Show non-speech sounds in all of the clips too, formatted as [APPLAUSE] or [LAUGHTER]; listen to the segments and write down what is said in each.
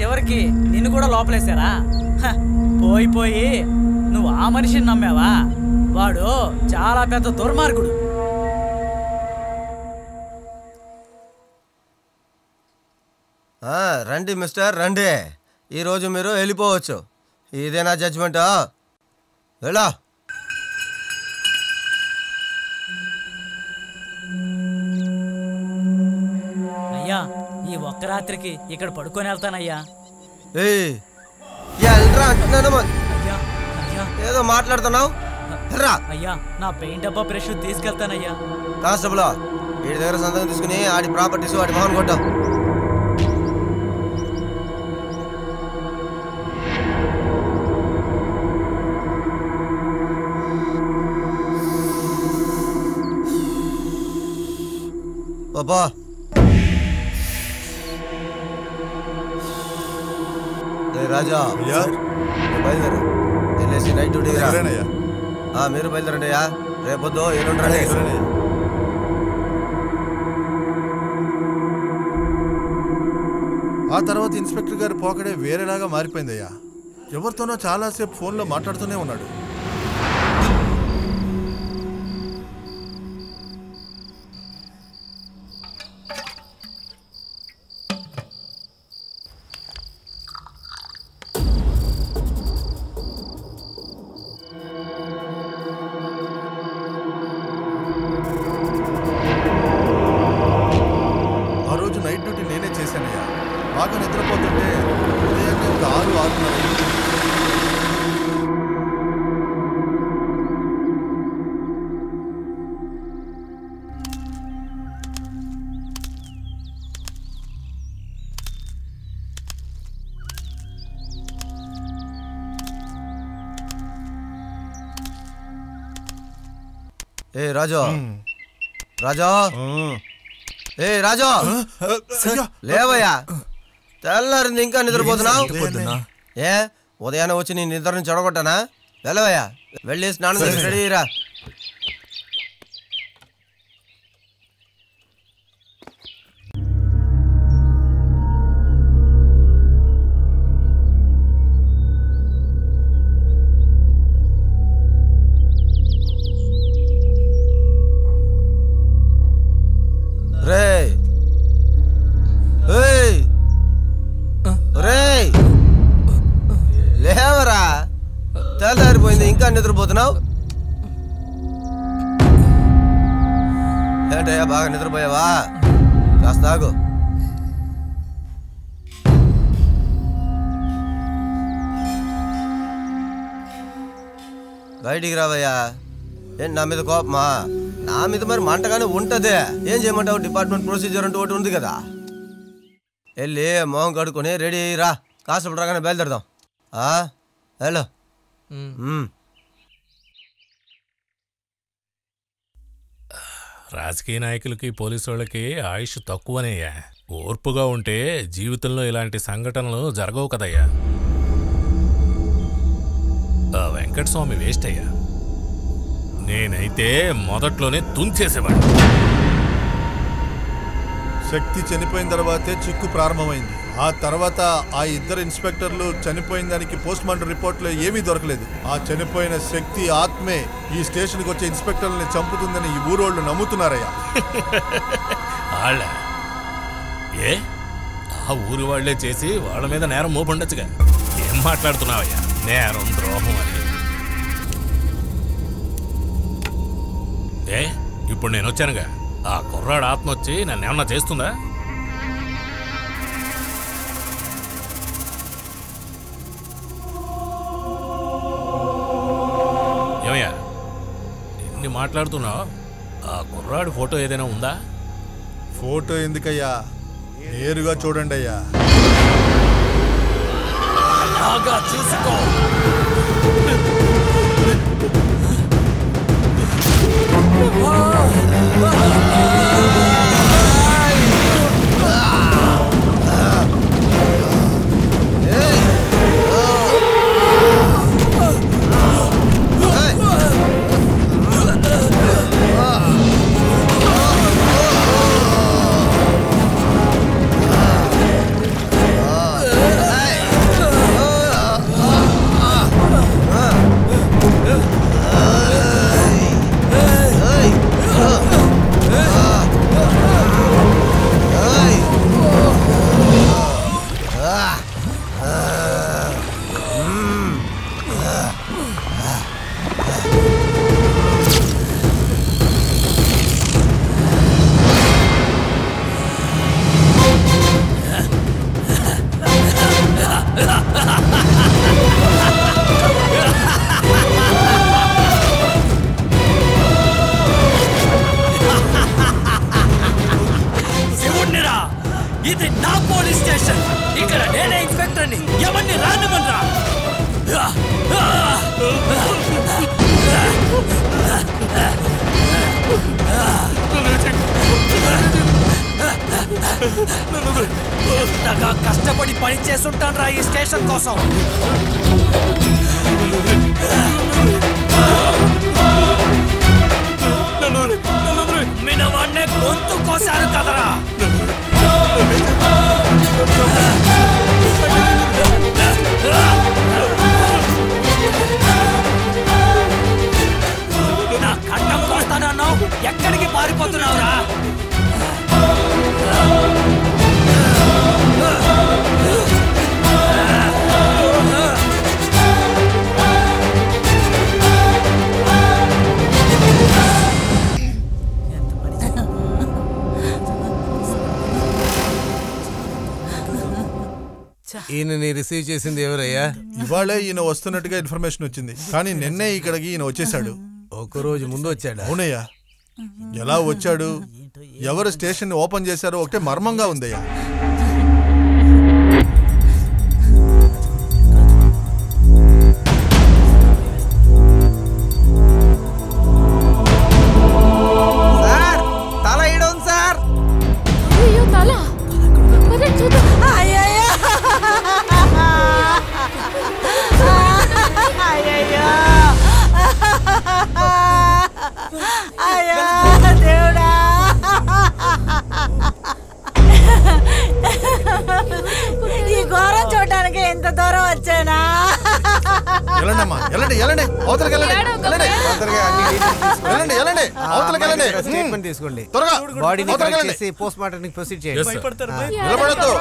చివరికి నిన్ను కూడా లోపలేశారా? పోయి పోయి నువ్వు ఆ మనిషిని నమ్మావా? వాడు చాలా పెద్ద దుర్మార్గుడు. ఆ, రండి మిస్టర్ రండి. ఈరోజు మీరు వెళ్ళిపోవచ్చు. ఇదేనా జడ్జ్మెంటా వెళ్ళా. ఈ ఒక్క రాత్రికి ఇక్కడ పడుకొని వెళ్తానయ్యా ఏయ్ ఎల్రా అంటున్నాను మ- అయ్యా అయ్యా ఏదో మాట్లాడుతున్నావు రా అయ్యా నా పెయింట్ డబ్బా బ్రష్ తీసుకెళ్తానయ్యా కానిస్టేబుల్ వీడి దగ్గర సంతకం తీసుకుని ఆడి ప్రాపర్టీస్ వాడి మొహన్ కొట్టాం పాపా రాజా. బయలుదేరు. వెళ్ళేసి నైట్ డ్యూటీ మీరు బయలుదేరండి అయ్యా రేపొద్దు సరేనయ్యా ఆ తర్వాత ఇన్స్పెక్టర్ గారి పోకడే వేరేలాగా మారిపోయిందయ్యా. ఎవరితోనో చాలాసేపు ఫోన్లో మాట్లాడుతూనే ఉన్నాడు. బాగా నిద్రపోతుంటే ఉదయాన్నే ఒక ఆరు ఆరున్నర అయింది. ఏ రాజు రాజా ఏ రాజు అయ్యా, లేవయ్యా తెల్లారింది ఇంకా నిద్రపోతున్నావు. ఏ ఉదయాన్నే వచ్చి నీ నిద్ర నుంచి చెడగొట్టానా? వెళ్ళవయ్యా. వెళ్ళి స్నానం చేసి రెడీ రే ఇంకా నిద్రపోతున్నావు ఏంటయ్యా బాగా నిద్రపోయావా? కాస్త ఆగు. బయటికి రావయ్యా. ఏంటి నా మీద కోపమా? నా మీద మరి మంటగానే ఉంటదే. ఏం చేయమంటావు? డిపార్ట్మెంట్ ప్రొసీజర్ అంటూ ఒకటి ఉంది కదా. వెళ్ళి మొహం కడుక్కొని రెడీ రా. కాసేపు రాగానే బయలుదేరదాం. ఆ? వెళ్ళు మ్మ్. రాజకీయ నాయకులకి పోలీసు వాళ్ళకి ఆయుష్ తక్కువనేయ్యా. ఓర్పుగా ఉంటే జీవితంలో ఇలాంటి సంఘటనలు జరగవు కదయ్యా. వెంకటస్వామి వేస్ట్ అయ్యా. నేనైతే మొదట్లోనే తుంచేసేవాడు శక్తి చనిపోయిన తర్వాతే చిక్కు ప్రారంభమైంది. ఆ తర్వాత ఆ ఇద్దరు ఇన్స్పెక్టర్లు చనిపోయిన దానికి పోస్ట్ మార్టం రిపోర్ట్లో ఏమీ దొరకలేదు. ఆ చనిపోయిన శక్తి ఆత్మే ఈ స్టేషన్కి వచ్చే ఇన్స్పెక్టర్లని చంపుతుందని ఈ ఊరోళ్ళు నమ్ముతున్నారయ్యా. వాళ్ళ ఏ? ఆ ఊరు వాళ్ళే చేసి వాళ్ళ మీద నేరం మోపండొచ్చుగా. ఏం మాట్లాడుతున్నావయ్యా? నేరం ద్రోహం అని. ఏ? ఇప్పుడు నేను వచ్చానుగా. ఆ కుర్రాడు ఆత్మ వచ్చి నన్ను ఏమన్నా చేస్తుందా? ఏమయ్యా ఎన్ని మాట్లాడుతున్నావు? ఆ కుర్రాడు ఫోటో ఏదైనా ఉందా? ఫోటో ఎందుకయ్యా? నేరుగా చూడండి అయ్యా. చూసుకో. ఇది నా పోలీస్ స్టేషన్. ఇక్కడ నేనే ఇన్స్పెక్టర్ని ఎవరిని రానివ్వనరా? ఇంతగా కష్టపడి పని చేస్తుంటాను రా ఈ స్టేషన్ కోసం. మినవాడినే గొంతు కోసారు కదరా నా ఈయనని రిసీవ్ చేసింది ఎవరయ్యా? ఇవాళే ఈయన వస్తున్నట్టుగా ఇన్ఫర్మేషన్ వచ్చింది. కానీ నిన్నే ఇక్కడికి ఈయన వచ్చేసాడు ఒక రోజు ముందు వచ్చాడా? అవునయ్యా. ఎలా వచ్చాడు? ఎవరు స్టేషన్ ఓపెన్ చేశారో ఒకటే మర్మంగా ఉందయ్యా. వచ్చానా? అవతలకి వెళ్ళండి వెళ్ళండి [LAUGHS] తీసుకోండి. వెళ్ళండి వెళ్ళండి అవతలకి వెళ్ళండి ఆ, స్టేట్మెంట్ తీసుకోండి. త్వరగా బాడీని పోస్ట్ మార్టం ప్రొసీడ్ చేయండి. నిలబడద్దు.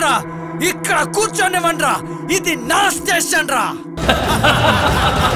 రా ఇక్కడ కూర్చోనివ్వండ్రా. ఇది నా స్టేషన్ రా. [LAUGHS]